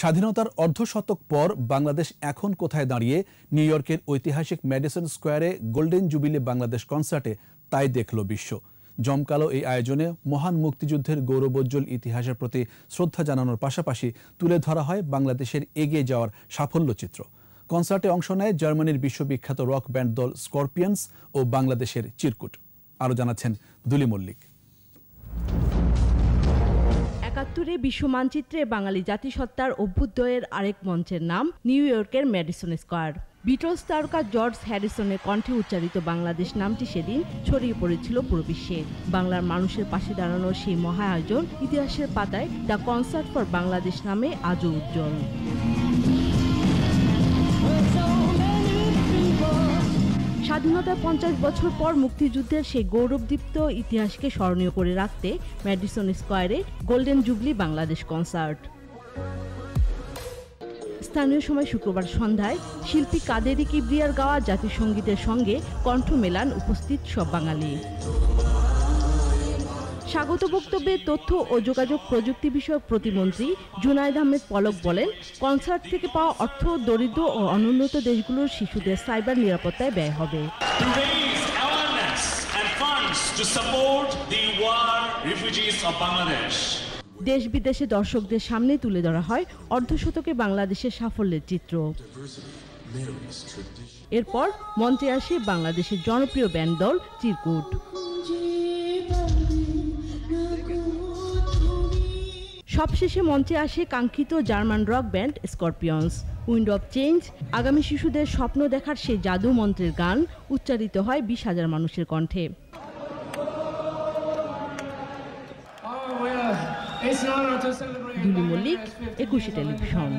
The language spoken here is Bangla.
স্বাধীনতার অর্ধশতক পর বাংলাদেশ এখন কোথায় দাঁড়িয়ে? নিউ ইয়র্কের ঐতিহাসিক ম্যাডিসন স্কোয়ারে গোল্ডেন জুবিলি বাংলাদেশ কনসার্টে তাই দেখল বিশ্ব। জমকালো এই আয়োজনে মহান মুক্তিযুদ্ধের গৌরবোজ্জ্বল ইতিহাসের প্রতি শ্রদ্ধা জানানোর পাশাপাশি তুলে ধরা হয় বাংলাদেশের এগিয়ে যাওয়ার সাফল্য চিত্র। কনসার্টে অংশ নেয় জার্মানির বিশ্ববিখ্যাত রক ব্যান্ড দল স্করপিয়ান্স ও বাংলাদেশের চিরকুট। আরও জানাচ্ছেন দুলি মল্লিক। একাত্তরে বিশ্ব মানচিত্রে বাঙালি জাতিসত্তার অভ্যুদয়ের আরেক মঞ্চের নাম নিউ ইয়র্কের ম্যাডিসন স্কোয়ার। বিটলস তারকা জর্জ হ্যারিসনের কণ্ঠে উচ্চারিত বাংলাদেশ নামটি সেদিন ছড়িয়ে পড়েছিল পুরো বিশ্বে। বাংলার মানুষের পাশে দাঁড়ানোর সেই মহা আয়োজন ইতিহাসের পাতায় দ্য কনসার্ট ফর বাংলাদেশ নামে আজও উজ্জ্বল। স্বাধীনতার পঞ্চাশ বছর পর মুক্তিযুদ্ধের সেই গৌরবদীপ্ত ইতিহাসকে স্মরণীয় করে রাখতে ম্যাডিসন স্কোয়ারে গোল্ডেন জুবলি বাংলাদেশ কনসার্ট। স্থানীয় সময় শুক্রবার সন্ধ্যায় শিল্পী কাদেরি কিবরিয়ার গাওয়া জাতীয় সঙ্গীতের সঙ্গে কণ্ঠ মেলান উপস্থিত সব বাঙালি। স্বাগত বক্তব্যে তথ্য ও যোগাযোগ প্রযুক্তি বিষয়ক প্রতিমন্ত্রী জুনায়দ আহমেদ পলক বলেন কনসার্ট থেকে পাওয়া অর্থ দরিদ্র ও অনুন্নত দেশগুলোর শিশুদের সাইবার নিরাপত্তায় ব্যয় হবে. দেশ বিদেশে দর্শকদের সামনে তুলে ধরা হয় অর্ধশতকে বাংলাদেশের সাফল্যের চিত্র। এরপর মঞ্চে আসে বাংলাদেশের জনপ্রিয় ব্যান্ড দল চিরকুট। সবশেষে মঞ্চে আসে কাঙ্ক্ষিত German rock band Scorpions wind of change আগামী শিশুদের স্বপ্ন দেখার সেই জাদু মন্ত্রের গান উচ্চারিত হয় বিশ হাজার মানুষের কণ্ঠে মল্লিক, একুশে টেলিভিশন।